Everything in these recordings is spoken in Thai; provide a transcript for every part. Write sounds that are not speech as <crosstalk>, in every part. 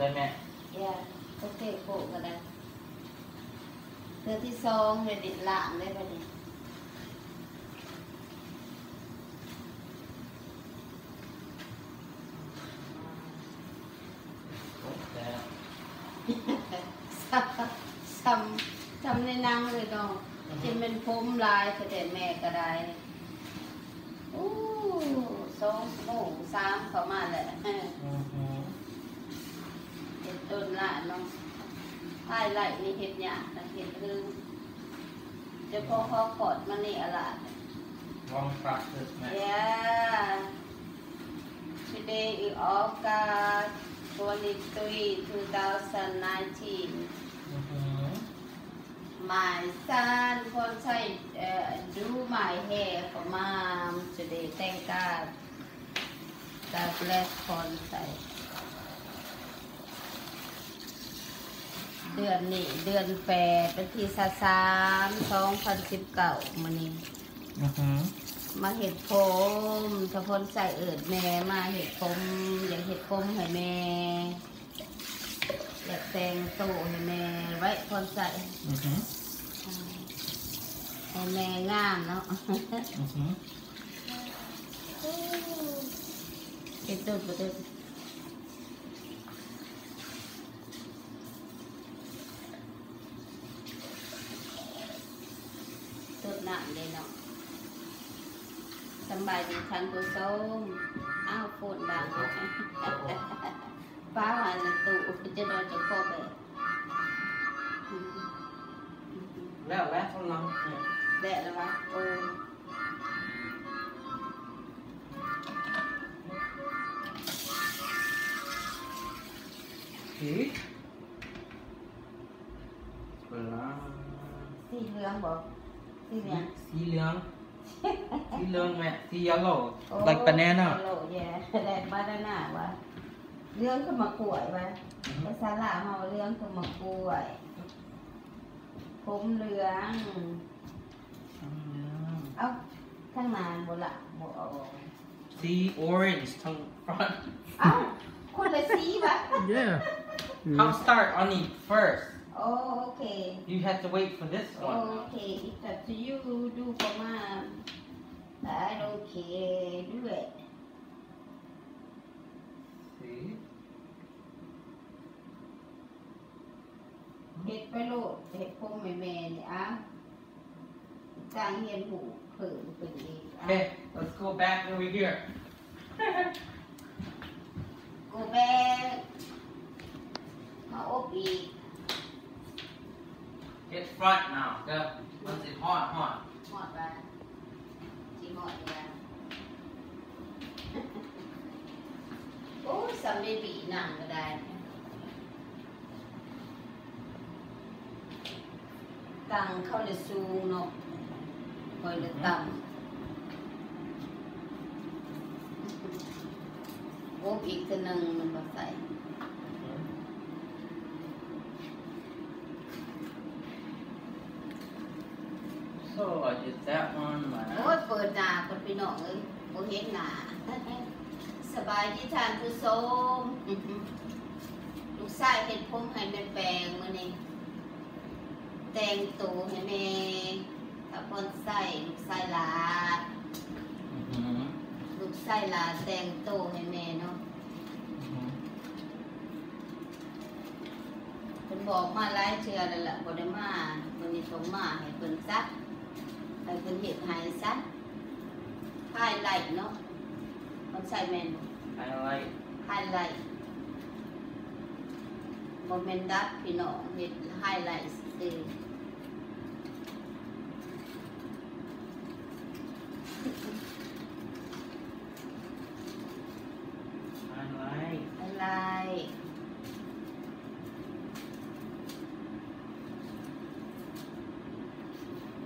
ได้แม่อย่าโอเคโปะก็ได้เธอที่สองเลยดิหลานได้ปะเนี่ยโอ้แต่ซ้ำซ้ำซ้ำในหนังเลยเนาะจะเป็นผมลายแต่แม่ก็ได้โอ้สองโมงสามเข้ามาแหละอือหือเป็นต้ นละเนาะภายไหลนี่เห็ดหยาดเห็ดลืมจะพอเขากอดมันนี่อะไร Wrong practice แม่ Yeah. Today is August 23, 2019. อือหือ My son wants I uh, do my hair for mom today. Thank God. God bless Fonsai. เดือนนี้เดือนแปดเป็นที่สสามสองพันสิบเก้ามันนี้อือหือมาเห็ดผมสะพนใส่เอิดแม่มาเห็ดผมอยากเห็ดผมให้แม่อยากแต่งตู้ให้แม่ไว้พนใส่อือหือให้แม่งามเนาะอือหือเห็ดตู้ประตูตุดห นักเลยเนาะสบายดีทันผู้มอ้าวโฟนดังป้าหันตู่จะโดนจะครบเลยแล้วแล้วกำลังเนี่ยแดดแล้ววะโอ้สีเวลาสีเหลืองบอก สีเหลืองสีเหลือง สีเหลืองแม่สี yellow like banana โลแย่แดดบานาน่าวะเหลืองคือมะกล้วยวะภาษาลาวเฮาเหลืองคือมะกล้วยผมเหลืองเอ้าข้างหน้าบ่ละบ่เอาออกสี orange ทาง front เอ้าคนละสีวะ Yeah. Come start on it first โอเค you have to wait for this one Okay, it's up to you. Do for mom. I don't care. Do it. สี เห็ดไปโลดเห็ดพงแม่แม่ๆนี่อ่ะจางเฮียนหูเผิ่นเป็นอีกอ่ะ okay let's go back over here <laughs> กูแบกมาอบอีก get front now ก็มันสิฮอดฮอดหอดไปจีหอดไปโอ้ยสำเร็จบีหนังก็ได้ ตังเข้าเลยสูงเนาะคอยเลยต่ำโอ้อีกตัวหนึ่งมันมาใส่ so I did that one มาโอ้ยเปิดหน้าคนพี่น้องเอ้ยโอ้เห็นหน้าสบายที่ทานผู้ชมลูกชายเห็นผมให้แม่แปลงมื้อนี้แต่งตัวให้แม่ถ้าเพิ่นใส่ลูกชายหลาอือหือลูกชายหลาแต่งตัวให้แม่เนาะอือหือเพิ่นบอกมาหลายเทื่อแล้วล่ะบ่ได้มามื้อนี้ส่งมาให้เพิ่นซัก ให้เพิ่นเฮ็ดให้ซักไฮไลท์เนาะมันใส่แม่นบ่ highlight highlight บ่แม่นดัดพี่น้องเฮ็ดไฮไลท์ซื่อ highlight ไฮไลท์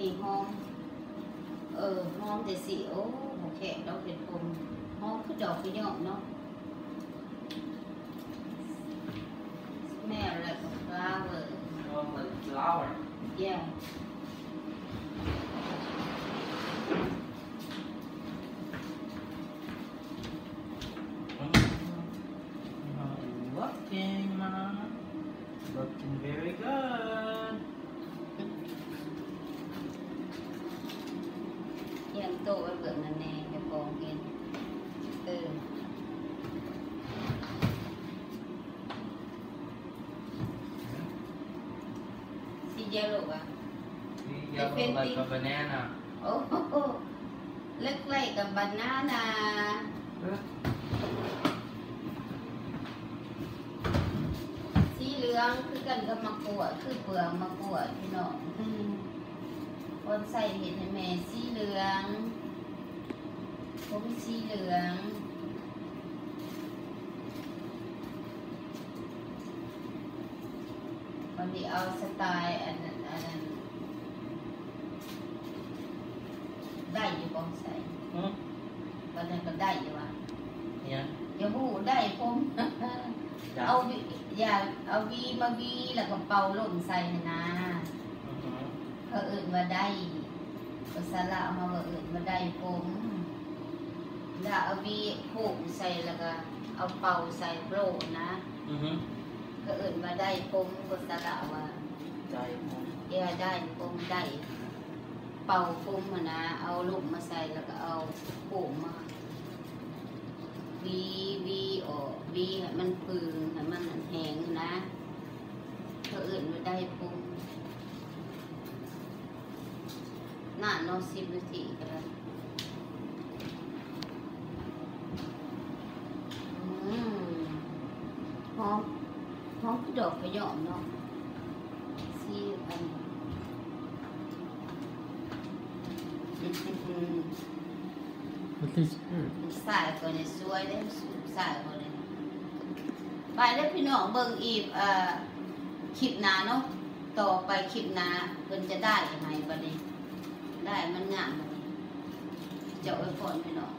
นี่หอมเออหอมแต่สีโอ้โอเคดอกเป็นผมหอมคือดอกไปหยอกเนาะ smell like a flower Well, like flower. Yeah How you looking, Mom? Looking very good. เอียงโตไว้เบิกนั่นแน่ให้ปองเห็นเออ สีเยลโล่อะ See, yellow like a painting. banana. โอ้โหเล็กไล่กับบานานาสีเหลืองคือกันกับมะกรูดคือเปลือกมะกรูดพี่น้องอืมคนใส่เห็นให้แม่สีเหลืองผมสีเหลือง วันนี้เอาสไตล์อันนั้นอันนั้นได้อยู่บ้องใส่ Hmm? วันนั้นก็ได้อยู่ว่ะ Yeah. อย่าหูได้ผมเอา Yeah. วิอย่าเอาวีมาวีแล้วก็เป่าล่นใส่ให้นะ Mhm. เขาเอื่นมาได้ภาษาลาวเขาว่าเอื่นมาได้ผมแล้วเอาวีผูกใส่แล้วก็เอาเป่าใส่โปรนะ Mhm. เขาเอื่นมาได้ผมภาษาลาวว่า Diamond. เดี๋ยวได้ผมได้ เป่าผมมานะ เอาลูกมาใส่แล้วก็เอาผูกมาวีวีออกวีให้มันพึงให้มันแห้งนะเขาเอื่นมาได้ผมน่าโนสิบนาทีก็ได้อื มหอมหอมคือดอกพยอมเนาะซีอัน What is good? สายคนนี้สวยเลยสายคนนี้ไปแล้วพี่น้องเบิ่งอีกอ่อคลิปหนาเนาะต่อไปคลิปหนาเพิ่นจะได้ยังไงบัดนี้ ได้มันงามบัดนี้จะไว้ก่อนพี่น้อง